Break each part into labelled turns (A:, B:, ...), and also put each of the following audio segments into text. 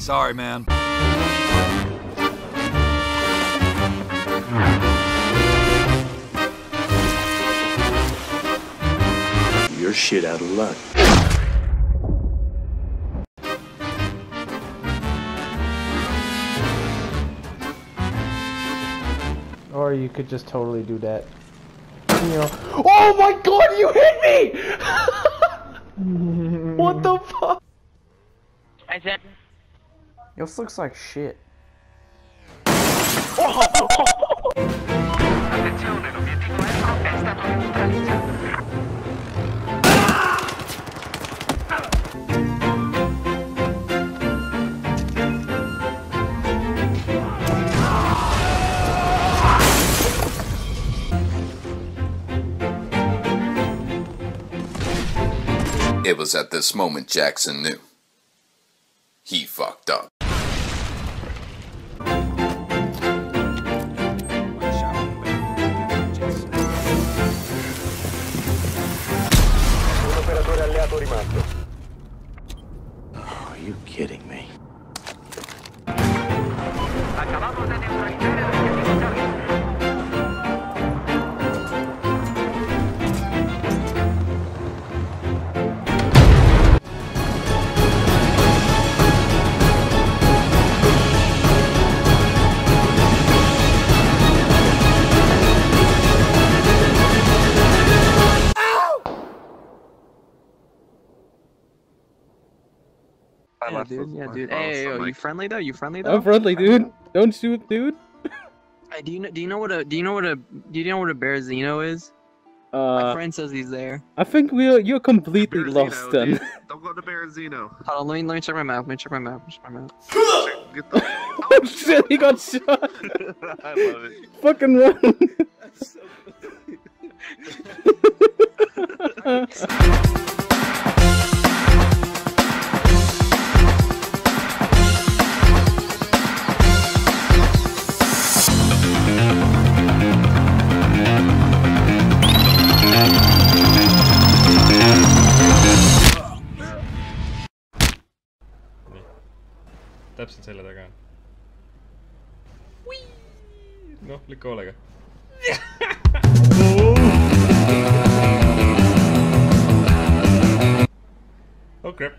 A: Sorry, man.
B: You're shit out of luck.
C: Or you could just totally do that. You know. Oh my god, you hit me! what the fuck?
D: I said.
C: This looks like shit.
E: It was at this moment Jackson knew. He fucked up.
F: Yeah, dude. Yeah, dude. Hey, yo, you friendly though? You friendly though?
C: I'm friendly, dude. Don't shoot, dude.
F: Hey, do you know? Do you know what a? Do you know what a? Do you know what a Berezino is? My
C: Uh,
F: friend says he's there.
C: I think we're you're completely lost then.
G: Don't go to Berezino.
F: Hold on, let me let me check my map. Let me check my map. Let me check my map.
G: Get the.
C: oh shit, he got shot.
G: I love it.
C: Fucking run.
H: No, hoor leggen. Oh. oh crap.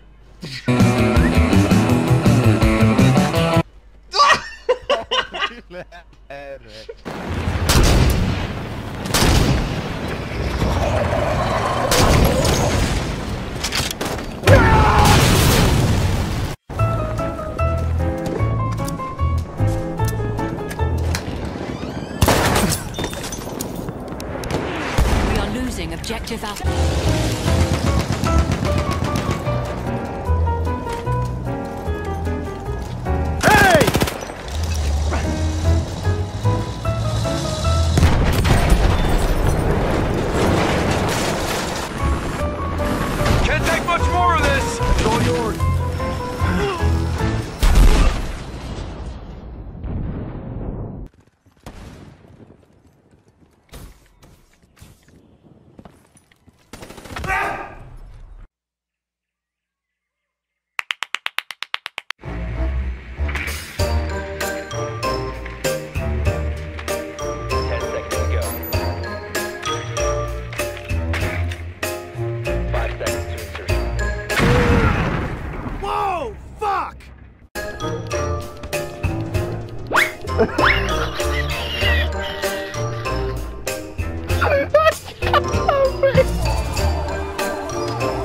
I: Objective Alpha.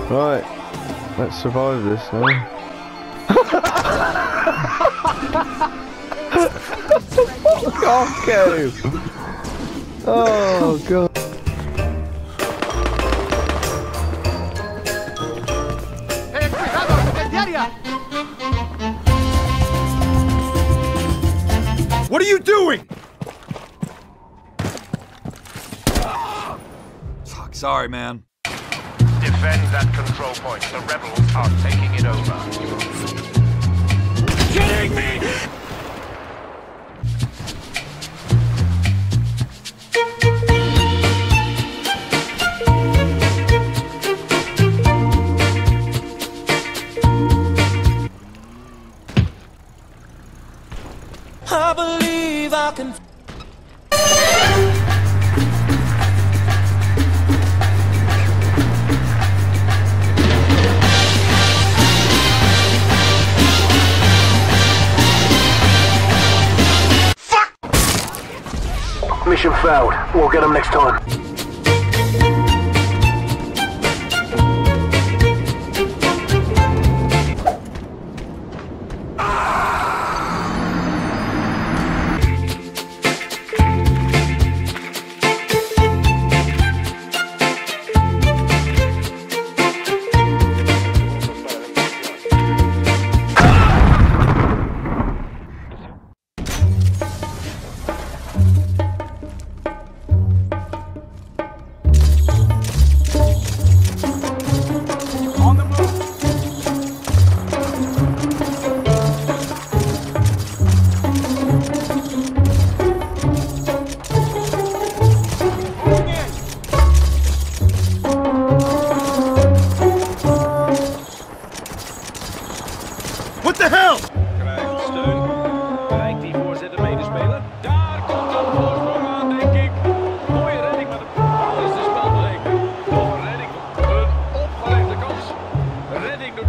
J: Right, let's survive this now. okay. Oh god.
A: Oh, What are you doing? Fuck, sorry, man.
G: Defend that control point. The rebels are taking it over.
A: I believe
B: I can. Fuck! Mission failed. We'll get him next time.
A: Kijk, die voorzitter medespeler. Daar komt een voorsprong aan, denk ik. Mooie redding, maar de is de spelbreker. Nog een redding. Een opgelegde kans. Redding door.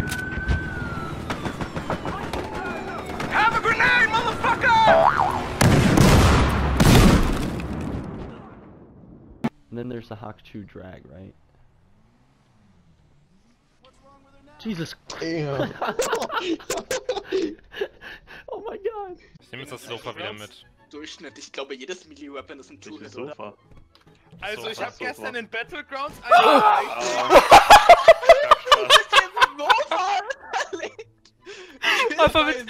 A: Have a grenade, motherfucker!
K: And then there's the Hawk 2 drag, right? Jesus
J: Damn.
K: Oh my god!
H: Ich nehme jetzt das Sofa wieder mit.
L: Durchschnitt. Ich glaube, jedes Melee-Weapon ist ein oder?
G: Also, ich habe gestern in Battlegrounds
H: Ah.
G: einen
L: Mofa!
F: Einfach mit,